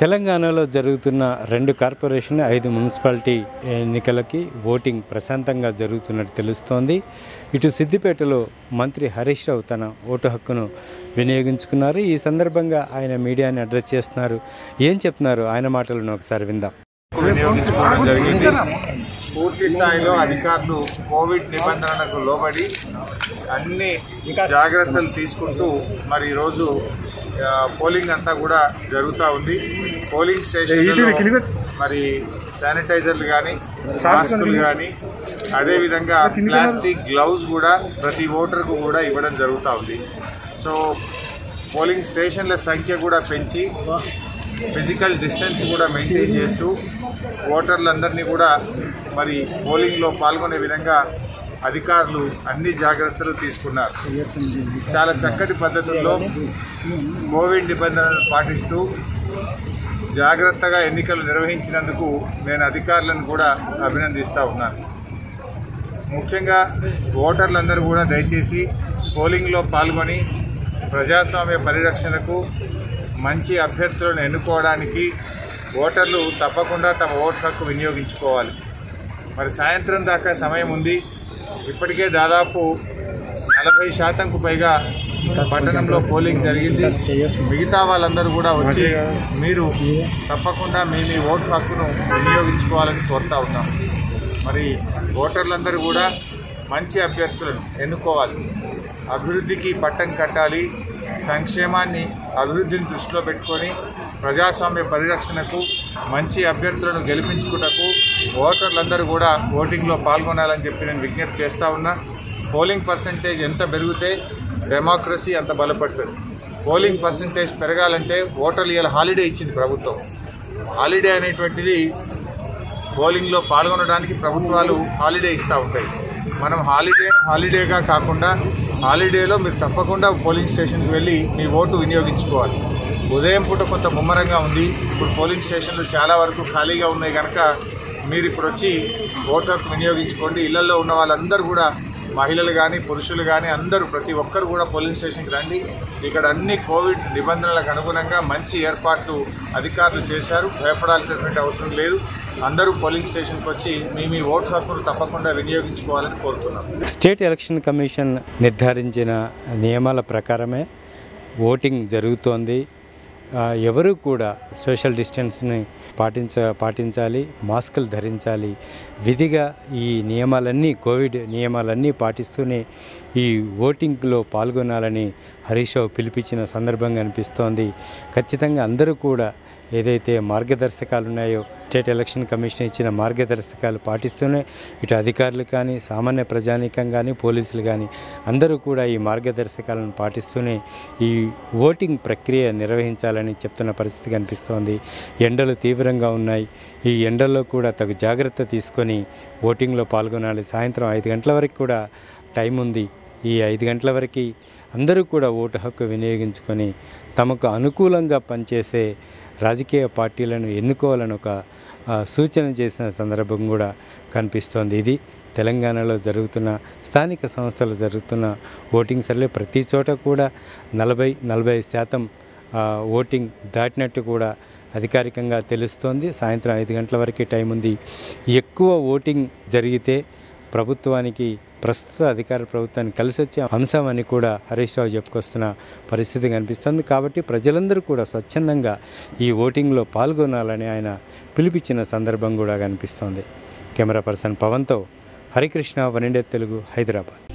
తెలంగాణలో జరుగుతున్న రెండు కార్పొరేషన్ ఐదు మున్సిపాలిటీ ఎన్నికలకి ఓటింగ్ ప్రశాంతంగా జరుగుతున్నట్టు తెలుస్తోంది. ఇటు సిద్దిపేటలో మంత్రి హరీష్ రావు తన ఓటు హక్కును వినియోగించుకున్నారు. ఈ సందర్భంగా ఆయన మీడియాని అడ్రస్ చేస్తున్నారు. ఏం చెప్తున్నారు? ఆయన మాటలను ఒకసారి విందాం. వినియోగించుకోవడం జరిగింది. పూర్తి స్థాయిలో అధికారులు కోవిడ్ నిబంధనలకు లోబడి అన్ని జాగ్రత్తలు తీసుకుంటూ మరి ఈరోజు పోలింగ్ అంతా కూడా జరుగుతూ ఉంది. పోలింగ్ స్టేషన్లలో మరి శానిటైజర్లు కానీ మాస్కులు కానీ అదేవిధంగా ప్లాస్టిక్ గ్లౌజ్ కూడా ప్రతి ఓటర్కు కూడా ఇవ్వడం జరుగుతూ ఉంది. సో పోలింగ్ స్టేషన్ల సంఖ్య కూడా పెంచి ఫిజికల్ డిస్టెన్స్ కూడా మెయింటైన్ చేస్తూ ఓటర్లందరినీ కూడా మరి పోలింగ్లో పాల్గొనే విధంగా అధికారులు అన్ని జాగ్రత్తలు తీసుకున్నారు. చాలా చక్కటి పద్ధతుల్లో కోవిడ్ నిబంధనలను పాటిస్తూ జాగ్రత్తగా ఎన్నికలు నిర్వహించినందుకు నేను అధికారులను కూడా అభినందిస్తూ ఉన్నాను. ముఖ్యంగా ఓటర్లందరూ కూడా దయచేసి పోలింగ్లో పాల్గొని ప్రజాస్వామ్య పరిరక్షణకు మంచి అభ్యర్థులను ఎన్నుకోవడానికి ఓటర్లు తప్పకుండా తమ ఓటు హక్కు వినియోగించుకోవాలి. మరి సాయంత్రం దాకా సమయం ఉంది. ఇప్పటికే దాదాపు నలభై శాతంకు పైగా పట్టణంలో పోలింగ్ జరిగింది. మిగతా వాళ్ళందరూ కూడా వచ్చి మీరు తప్పకుండా మీ మీ ఓటు హక్కును వినియోగించుకోవాలని కోరుతా ఉన్నాం. మరి ఓటర్లందరూ కూడా మంచి అభ్యర్థులను ఎన్నుకోవాలి. అభివృద్ధికి పట్టం కట్టాలి. సంక్షేమాన్ని అభివృద్ధిని దృష్టిలో పెట్టుకొని ప్రజాస్వామ్య పరిరక్షణకు మంచి అభ్యర్థులను గెలిపించుకుటకు ఓటర్లందరూ కూడా ఓటింగ్లో పాల్గొనాలని చెప్పి నేను విజ్ఞప్తి చేస్తూ ఉన్నా. పోలింగ్ పర్సంటేజ్ ఎంత పెరిగితే డెమోక్రసీ అంత బలపడుతుంది. పోలింగ్ పర్సంటేజ్ పెరగాలంటే ఓటర్లు ఇలా హాలిడే ఇచ్చింది ప్రభుత్వం. హాలిడే అనేటువంటిది పోలింగ్లో పాల్గొనడానికి ప్రభుత్వాలు హాలిడే ఇస్తూ ఉంటాయి. మనం హాలిడే హాలిడేగా కాకుండా హాలిడేలో మీరు తప్పకుండా పోలింగ్ స్టేషన్కి వెళ్ళి మీ ఓటు వినియోగించుకోవాలి. ఉదయం పూట కొంత ముమ్మరంగా ఉంది. ఇప్పుడు పోలింగ్ స్టేషన్లు చాలా వరకు ఖాళీగా ఉన్నాయి కనుక మీరు ఇప్పుడు వచ్చి ఓటు హక్కు వినియోగించుకోండి. ఇళ్ళలో ఉన్న వాళ్ళందరూ కూడా మహిళలు కానీ పురుషులు కానీ అందరూ ప్రతి ఒక్కరు కూడా పోలింగ్ స్టేషన్కి రండి. ఇక్కడ అన్ని కోవిడ్ నిబంధనలకు అనుగుణంగా మంచి ఏర్పాట్లు అధికారులు చేశారు. భయపడాల్సినటువంటి అవసరం లేదు. అందరూ పోలింగ్ స్టేషన్కి వచ్చి మీ మీ ఓటు హక్కును తప్పకుండా వినియోగించుకోవాలని కోరుతున్నాం. స్టేట్ ఎలక్షన్ కమిషన్ నిర్ధారించిన నియమాల ప్రకారమే ఓటింగ్ జరుగుతోంది. ఎవరు కూడా సోషల్ డిస్టెన్స్ని పాటించ పాటించాలి మాస్కులు ధరించాలి. విధిగా ఈ నియమాలన్నీ కోవిడ్ నియమాలన్నీ పాటిస్తూనే ఈ ఓటింగ్లో పాల్గొనాలని హరీష్ పిలిపించిన సందర్భంగా అనిపిస్తోంది. ఖచ్చితంగా అందరూ కూడా ఏదైతే మార్గదర్శకాలు ఉన్నాయో స్టేట్ ఎలక్షన్ కమిషన్ ఇచ్చిన మార్గదర్శకాలు పాటిస్తూనే ఇటు అధికారులు కానీ సామాన్య ప్రజానీకం కానీ పోలీసులు కానీ అందరూ కూడా ఈ మార్గదర్శకాలను పాటిస్తూనే ఈ ఓటింగ్ ప్రక్రియ నిర్వహించాలని చెప్తున్న పరిస్థితి కనిపిస్తోంది. ఎండలు తీవ్రంగా ఉన్నాయి. ఈ ఎండల్లో కూడా తగు జాగ్రత్త తీసుకొని ఓటింగ్లో పాల్గొనాలి. సాయంత్రం ఐదు గంటల వరకు కూడా టైం ఉంది. ఈ ఐదు గంటల వరకు అందరూ కూడా ఓటు హక్కు వినియోగించుకొని తమకు అనుకూలంగా పనిచేసే రాజకీయ పార్టీలను ఎన్నుకోవాలని ఒక సూచన చేసిన సందర్భం కూడా కనిపిస్తోంది. ఇది తెలంగాణలో జరుగుతున్న స్థానిక సంస్థలు జరుగుతున్న ఓటింగ్ సర్లే ప్రతి చోట కూడా నలభై నలభై శాతం ఓటింగ్ దాటినట్టు కూడా అధికారికంగా తెలుస్తోంది. సాయంత్రం ఐదు గంటల వరకు టైం ఉంది. ఎక్కువ ఓటింగ్ జరిగితే ప్రభుత్వానికి ప్రస్తుత అధికార ప్రభుత్వానికి కలిసి వచ్చే అంశం అని కూడా హరీష్ రావు చెప్పుకొస్తున్న పరిస్థితి కనిపిస్తుంది. కాబట్టి ప్రజలందరూ కూడా స్వచ్ఛందంగా ఈ ఓటింగ్లో పాల్గొనాలని ఆయన పిలిపించిన సందర్భం కూడా కనిపిస్తోంది. కెమెరా పర్సన్ పవన్తో హరికృష్ణ వన్ ఇండియా తెలుగు హైదరాబాద్.